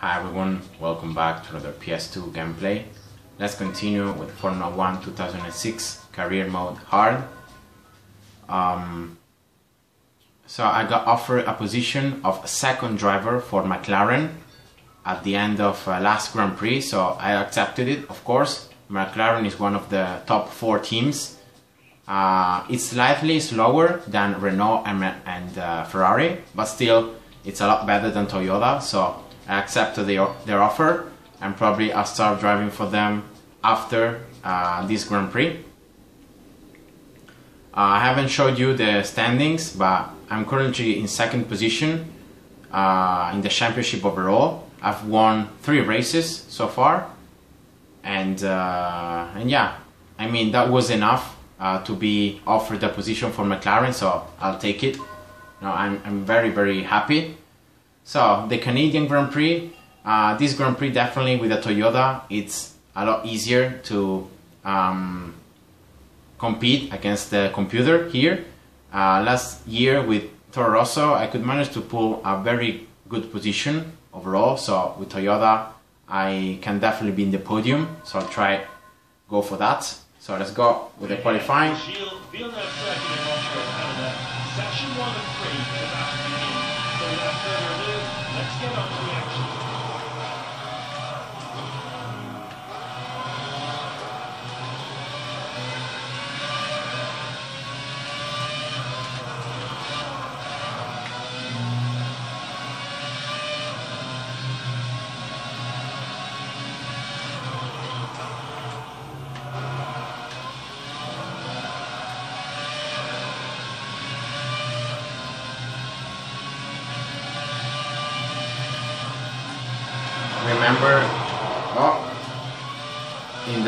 Hi everyone, welcome back to another PS2 gameplay. Let's continue with Formula 1 2006 Career Mode Hard. Um, so I got offered a position of second driver for McLaren at the end of uh, last Grand Prix, so I accepted it, of course. McLaren is one of the top four teams. Uh, it's slightly slower than Renault and, and uh, Ferrari, but still it's a lot better than Toyota, so accepted their, their offer and probably I'll start driving for them after uh, this Grand Prix. Uh, I haven't showed you the standings, but I'm currently in second position uh, in the championship overall. I've won three races so far, and uh, and yeah, I mean that was enough uh, to be offered a position for McLaren, so I'll take it. No, I'm I'm very very happy. So the Canadian Grand Prix, uh, this Grand Prix definitely with a Toyota, it's a lot easier to um, compete against the computer here. Uh, last year with Toro Rosso, I could manage to pull a very good position overall. So with Toyota, I can definitely be in the podium. So I'll try go for that. So let's go with the qualifying. Section 1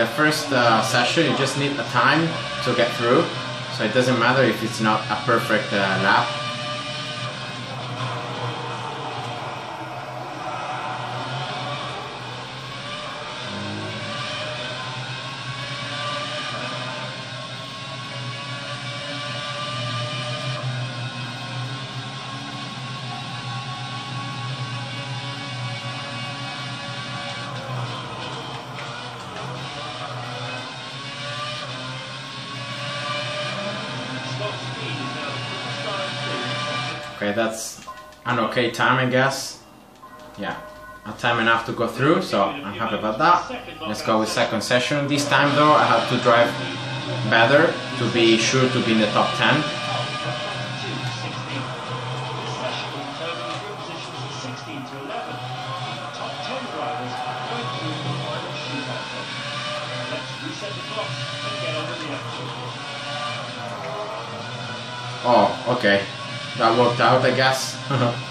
the first uh, session you just need a time to get through. So it doesn't matter if it's not a perfect uh, lap Okay, that's an okay time, I guess. Yeah, a time enough to go through, so I'm happy about that. Let's go with second session. This time though, I have to drive better to be sure to be in the top 10. Oh, okay. That worked out, I guess. Uh-huh.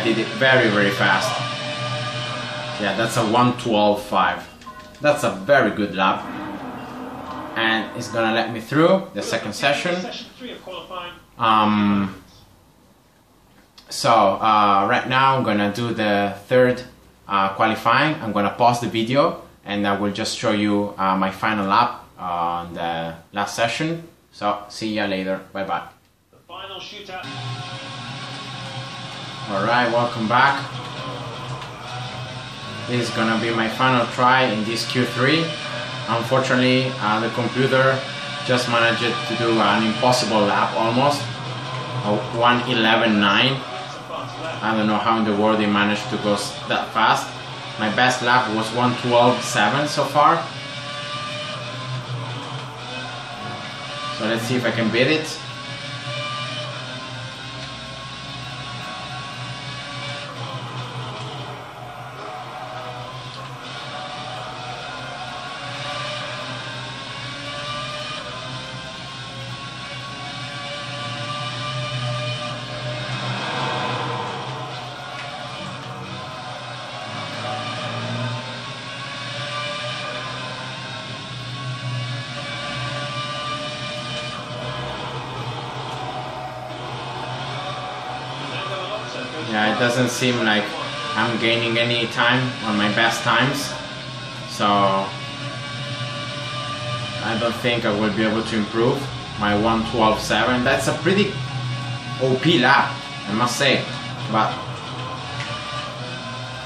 I did it very, very fast. Yeah, that's a 112.5. That's a very good lap. And it's gonna let me through the second session. Um, so, uh, right now I'm gonna do the third uh, qualifying. I'm gonna pause the video and I will just show you uh, my final lap on the last session. So, see ya later. Bye bye final shootout. Alright, welcome back. This is gonna be my final try in this Q3. Unfortunately, uh, the computer just managed to do an impossible lap almost. A 111.9. I don't know how in the world they managed to go that fast. My best lap was 112.7 so far. So let's see if I can beat it. Doesn't seem like I'm gaining any time on my best times. So I don't think I will be able to improve my 112.7. That's a pretty OP lap, I must say. But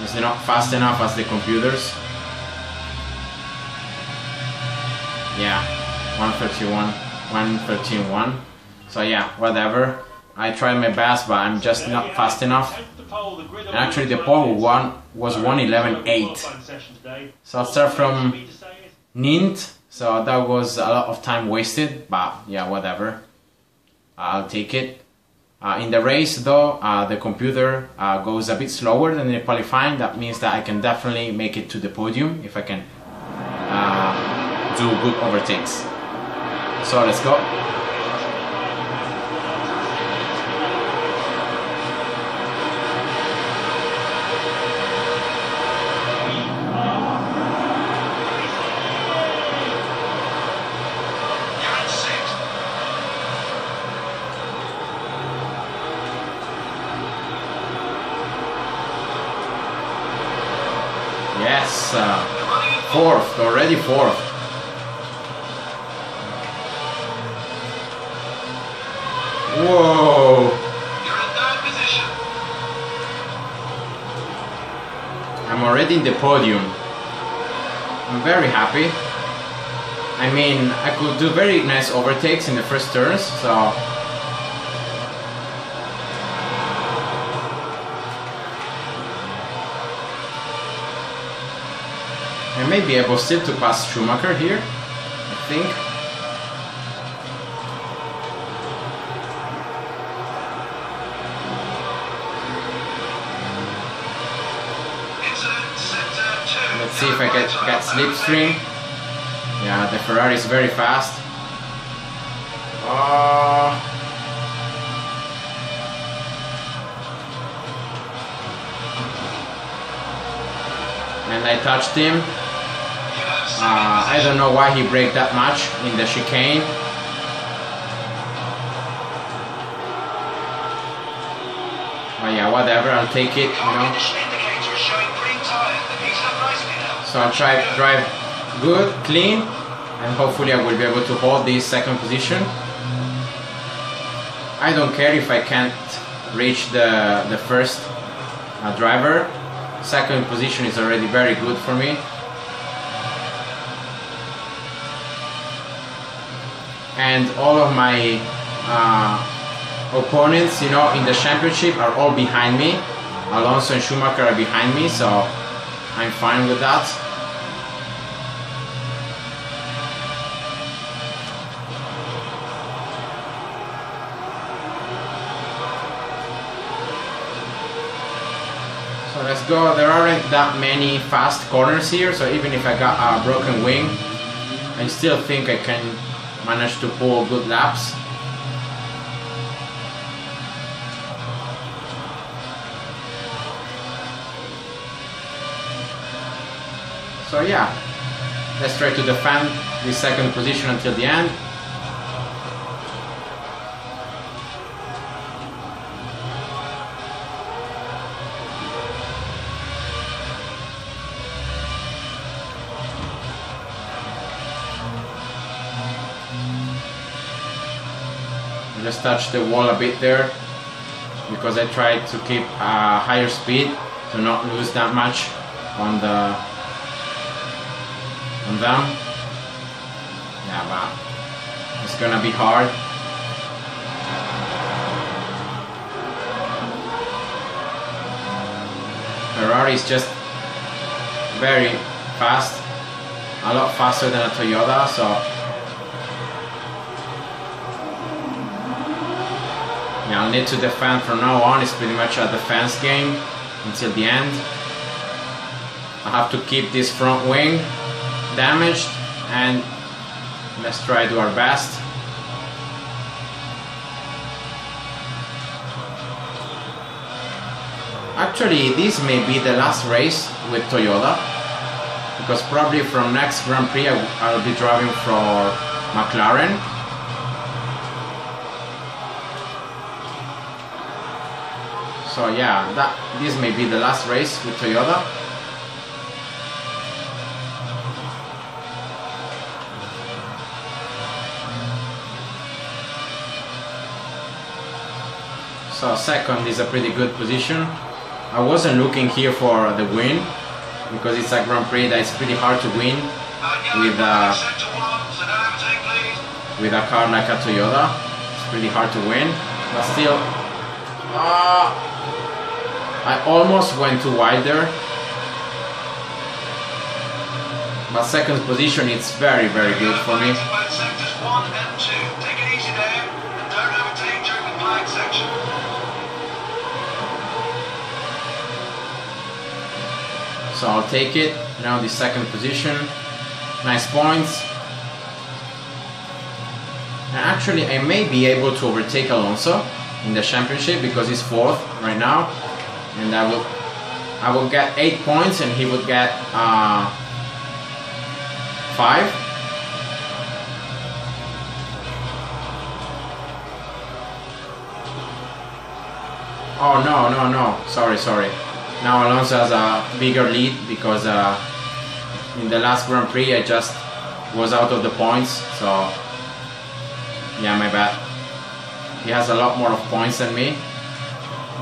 it's not fast enough as the computers. Yeah, 131, 113.1. So yeah, whatever. I tried my best, but I'm just not fast enough. And actually, the pole one was 111.8. So I'll start from Nint. So that was a lot of time wasted, but yeah, whatever. I'll take it. Uh, in the race, though, uh, the computer uh, goes a bit slower than the qualifying. That means that I can definitely make it to the podium if I can uh, do good overtakes. So let's go. Yes, uh, fourth, already fourth. Whoa! I'm already in the podium. I'm very happy. I mean, I could do very nice overtakes in the first turns, so I may be able still to pass Schumacher here, I think. Let's see if I get, get slipstream. Yeah, the Ferrari is very fast. Oh. And I touched him. Uh, I don't know why he braked that much in the chicane. But yeah, whatever, I'll take it, you know. So I'll try to drive good, clean, and hopefully I will be able to hold this second position. I don't care if I can't reach the, the first uh, driver. Second position is already very good for me. And all of my uh, opponents, you know, in the championship are all behind me. Alonso and Schumacher are behind me, so I'm fine with that. So let's go. There aren't that many fast corners here, so even if I got a broken wing, I still think I can manage to pull good laps. So yeah, let's try to defend this second position until the end. Just touch the wall a bit there because I tried to keep a higher speed to not lose that much on the on them. Yeah but it's gonna be hard. Ferrari is just very fast a lot faster than a Toyota so I'll need to defend from now on. It's pretty much a defense game until the end. I have to keep this front wing damaged and let's try to do our best. Actually, this may be the last race with Toyota because probably from next Grand Prix I'll be driving for McLaren So yeah, that this may be the last race with Toyota. So second is a pretty good position. I wasn't looking here for the win because it's a Grand Prix that is pretty hard to win with a, with a car like a Toyota. It's pretty hard to win, but still, uh, I almost went too wide there. But second position, it's very, very good for me. So I'll take it around the second position. Nice points. And actually, I may be able to overtake Alonso in the championship because he's fourth right now, and I will I will get eight points and he would get uh, five. Oh no no no! Sorry sorry. Now Alonso has a bigger lead because uh, in the last Grand Prix I just was out of the points. So yeah, my bad. He has a lot more of points than me.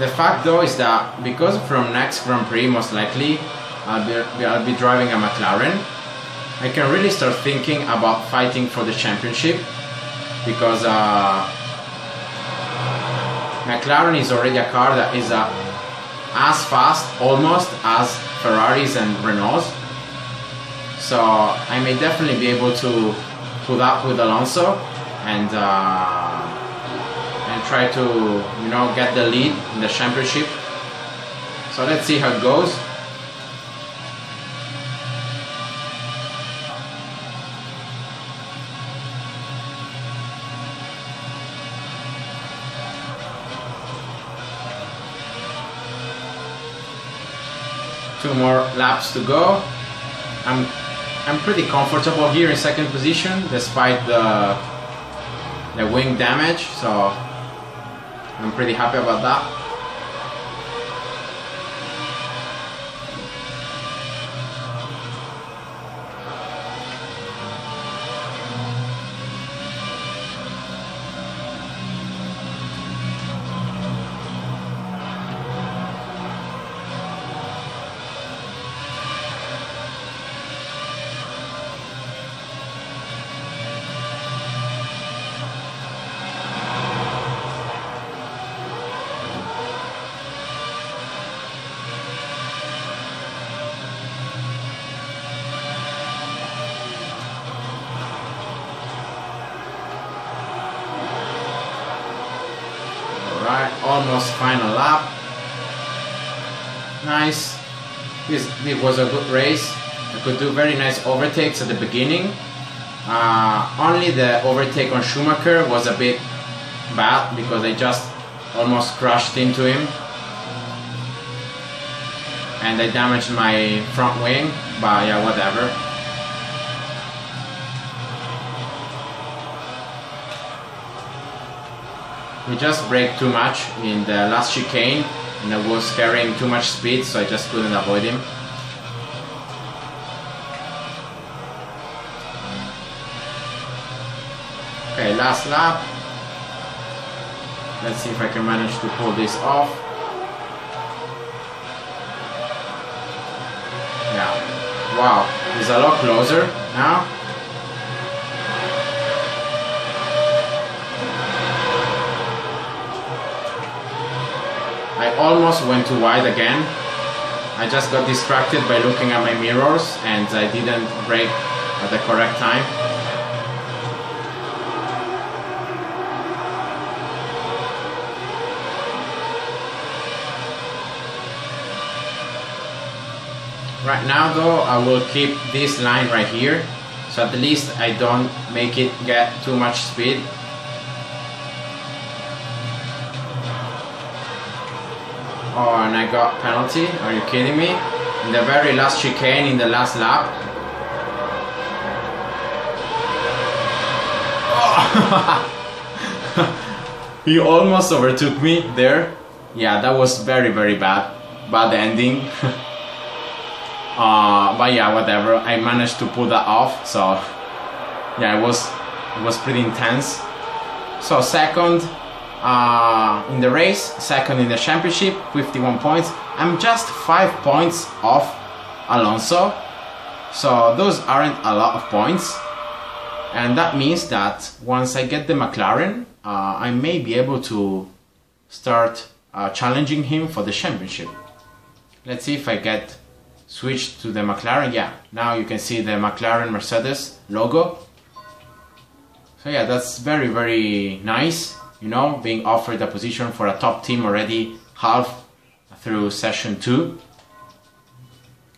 The fact though is that because from next Grand Prix most likely I'll be, I'll be driving a McLaren, I can really start thinking about fighting for the championship because uh, McLaren is already a car that is uh, as fast almost as Ferraris and Renaults. So I may definitely be able to put up with Alonso and uh, try to you know get the lead in the championship. So let's see how it goes. Two more laps to go. I'm I'm pretty comfortable here in second position despite the the wing damage, so I'm pretty happy about that. Alright, almost final lap. Nice. This, this was a good race. I could do very nice overtakes at the beginning. Uh, only the overtake on Schumacher was a bit bad because I just almost crashed into him. And I damaged my front wing, but yeah, whatever. He just braked too much in the last chicane and I was carrying too much speed so I just couldn't avoid him. Okay, last lap. Let's see if I can manage to pull this off. Yeah. Wow, he's a lot closer now. I almost went too wide again. I just got distracted by looking at my mirrors and I didn't brake at the correct time. Right now though, I will keep this line right here, so at least I don't make it get too much speed. Oh, and I got penalty? Are you kidding me? In the very last chicane in the last lap? Oh. he almost overtook me there. yeah, that was very very bad, bad ending. uh, but yeah, whatever. I managed to pull that off. So yeah, it was it was pretty intense. So second uh, in the race, second in the championship, 51 points. I'm just five points off Alonso. So those aren't a lot of points. And that means that once I get the McLaren, uh, I may be able to start uh, challenging him for the championship. Let's see if I get switched to the McLaren. Yeah, now you can see the McLaren Mercedes logo. So yeah, that's very, very nice, you know, being offered a position for a top team already half through session two.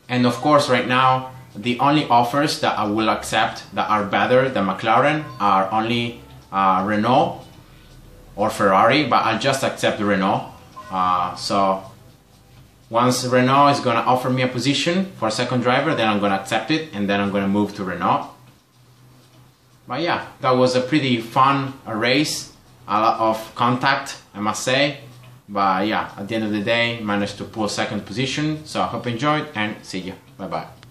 And of course, right now, the only offers that I will accept that are better than McLaren are only uh, Renault or Ferrari, but I'll just accept Renault. Uh, so once Renault is gonna offer me a position for a second driver, then I'm gonna accept it and then I'm gonna move to Renault. But yeah, that was a pretty fun race, a lot of contact, I must say. But yeah, at the end of the day, managed to pull second position. So I hope you enjoyed and see you. Bye bye.